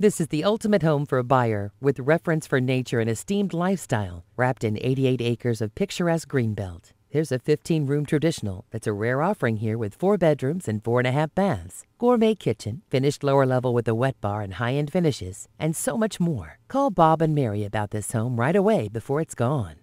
This is the ultimate home for a buyer with reference for nature and esteemed lifestyle, wrapped in 88 acres of picturesque greenbelt. Here's a 15 room traditional that's a rare offering here with four bedrooms and four and a half baths, gourmet kitchen, finished lower level with a wet bar and high end finishes, and so much more. Call Bob and Mary about this home right away before it's gone.